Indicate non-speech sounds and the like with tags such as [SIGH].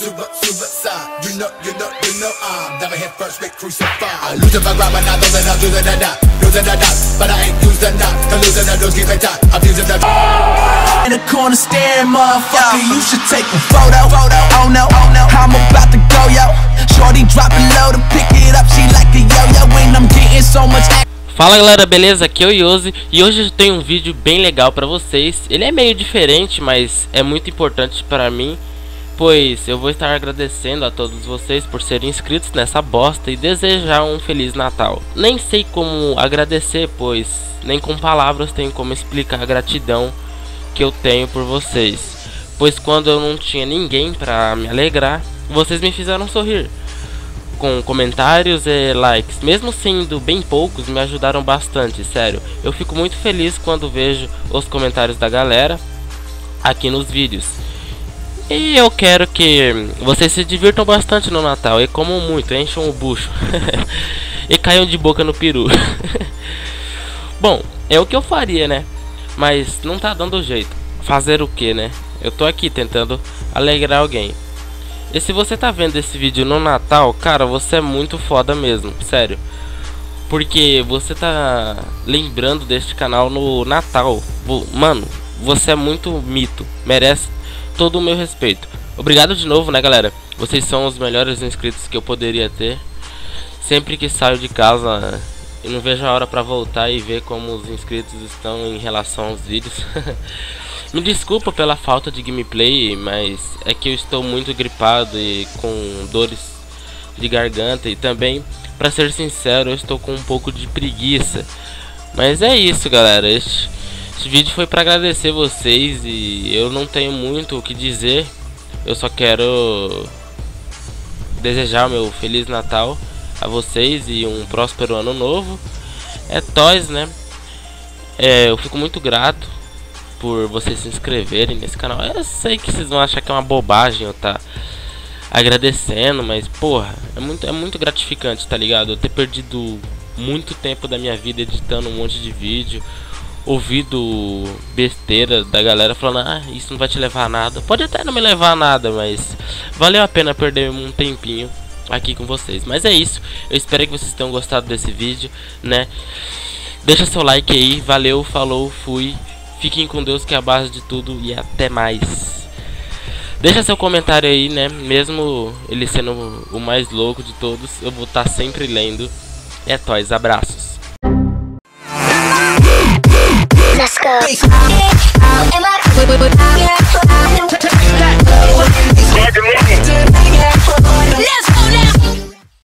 super, super side. You know, you know, you know I'm never hit first, get crucified. I lose if I grab, losing, I'm losing. Losing but I ain't using. The losing keep it tight. I'm using the In the corner staring, motherfucker, you should take a photo. Oh no, oh no, I'm about to go, yo. Shorty drop it low to pick it up, she like a yo-yo, and I'm getting so much Fala galera, beleza? Aqui é o Yosi e hoje eu tenho um vídeo bem legal pra vocês. Ele é meio diferente, mas é muito importante pra mim, pois eu vou estar agradecendo a todos vocês por serem inscritos nessa bosta e desejar um Feliz Natal. Nem sei como agradecer, pois nem com palavras tenho como explicar a gratidão que eu tenho por vocês. Pois quando eu não tinha ninguém pra me alegrar, vocês me fizeram sorrir com comentários e likes, mesmo sendo bem poucos, me ajudaram bastante, sério. Eu fico muito feliz quando vejo os comentários da galera aqui nos vídeos. E eu quero que vocês se divirtam bastante no Natal e comam muito, encham o bucho [LAUGHS] e caiam de boca no peru. [LAUGHS] Bom, é o que eu faria, né? Mas não tá dando jeito. Fazer o que, né? Eu tô aqui tentando alegrar alguém. E se você tá vendo esse vídeo no Natal, cara, você é muito foda mesmo, sério. Porque você tá lembrando deste canal no Natal. Mano, você é muito mito, merece todo o meu respeito. Obrigado de novo, né, galera? Vocês são os melhores inscritos que eu poderia ter. Sempre que saio de casa, eu não vejo a hora pra voltar e ver como os inscritos estão em relação aos vídeos. [LAUGHS] Me desculpa pela falta de gameplay, mas é que eu estou muito gripado e com dores de garganta e também, para ser sincero, eu estou com um pouco de preguiça. Mas é isso, galera. Este, este vídeo foi para agradecer vocês e eu não tenho muito o que dizer. Eu só quero desejar meu feliz Natal a vocês e um próspero ano novo. É Toys, né? É, eu fico muito grato por vocês se inscreverem nesse canal. Eu sei que vocês vão achar que é uma bobagem eu tá agradecendo, mas porra, é muito, é muito gratificante, tá ligado? Eu ter perdido muito tempo da minha vida editando um monte de vídeo, ouvido besteira da galera falando, ah, isso não vai te levar a nada. Pode até não me levar a nada, mas valeu a pena perder um tempinho aqui com vocês. Mas é isso, eu espero que vocês tenham gostado desse vídeo, né? Deixa seu like aí, valeu, falou, fui. Fiquem com Deus que é a base de tudo e até mais. Deixa seu comentário aí, né? Mesmo ele sendo o mais louco de todos, eu vou estar tá sempre lendo. É Toys, abraços. baseline.